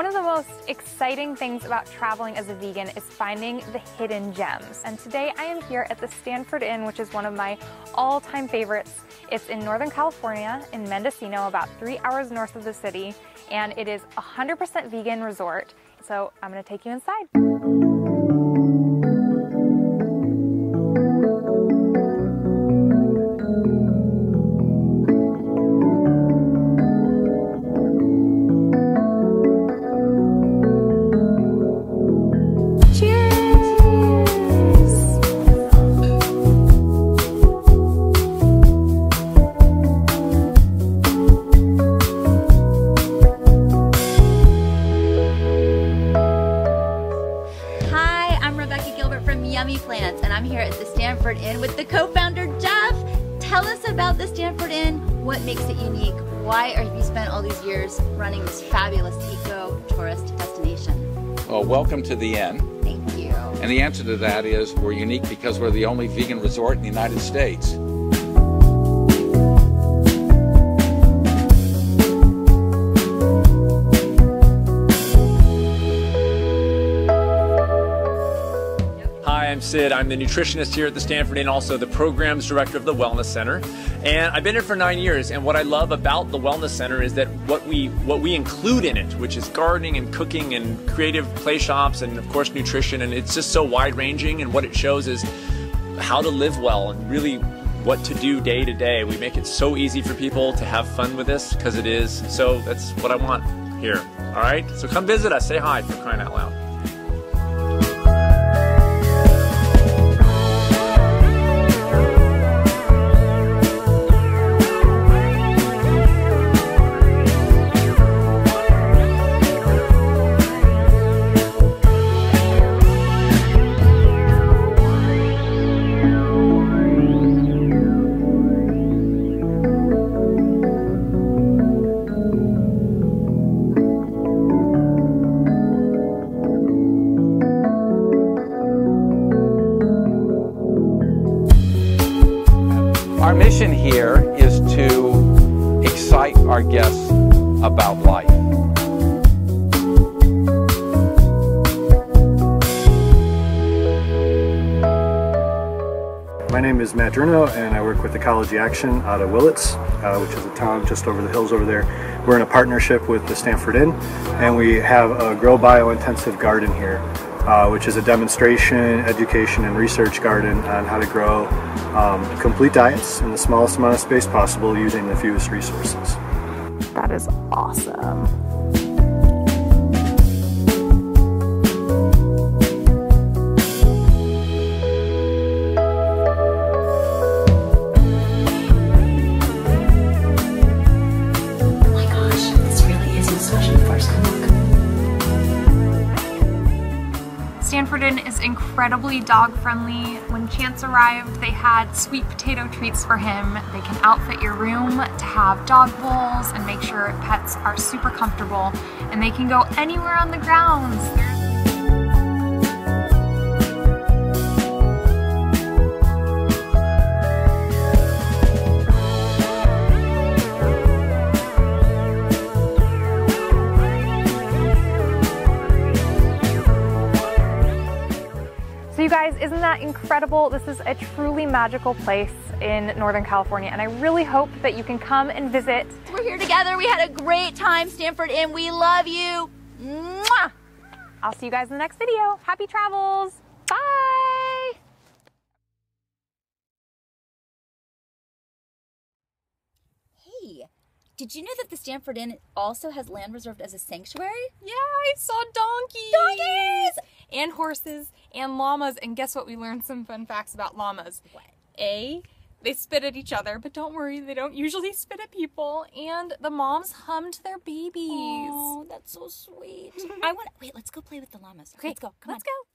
One of the most exciting things about traveling as a vegan is finding the hidden gems. And today I am here at the Stanford Inn, which is one of my all-time favorites. It's in Northern California, in Mendocino, about three hours north of the city, and it is a 100% vegan resort. So I'm gonna take you inside. Yummy Plants, and I'm here at the Stanford Inn with the co-founder Jeff. Tell us about the Stanford Inn. What makes it unique? Why have you spent all these years running this fabulous eco-tourist destination? Well, welcome to the Inn. Thank you. And the answer to that is we're unique because we're the only vegan resort in the United States. I'm Sid. I'm the nutritionist here at the Stanford and also the programs director of the Wellness Center. And I've been here for nine years. And what I love about the Wellness Center is that what we what we include in it, which is gardening and cooking and creative play shops and of course nutrition, and it's just so wide ranging. And what it shows is how to live well and really what to do day to day. We make it so easy for people to have fun with this because it is. So that's what I want here. All right. So come visit us. Say hi for crying out loud. Mission here is to excite our guests about life. My name is Matt Drewno and I work with Ecology Action out of Willits, uh, which is a town just over the hills over there. We're in a partnership with the Stanford Inn and we have a grow bio-intensive garden here uh, which is a demonstration, education, and research garden on how to grow um, complete diets in the smallest amount of space possible using the fewest resources. That is awesome. Stanford is incredibly dog friendly. When Chance arrived, they had sweet potato treats for him. They can outfit your room to have dog bowls and make sure pets are super comfortable. And they can go anywhere on the grounds. So isn't that incredible? This is a truly magical place in Northern California, and I really hope that you can come and visit. We're here together. We had a great time, Stanford, and we love you. Mwah! I'll see you guys in the next video. Happy travels. Bye. Hey, did you know that the Stanford Inn also has land reserved as a sanctuary? Yeah, I saw donkeys. Donkeys! And horses and llamas. And guess what? We learned some fun facts about llamas. What? A, they spit at each other, but don't worry, they don't usually spit at people. And the moms hum to their babies. Oh, that's so sweet. I want. Wait, let's go play with the llamas. Okay, let's go. Come let's on. go.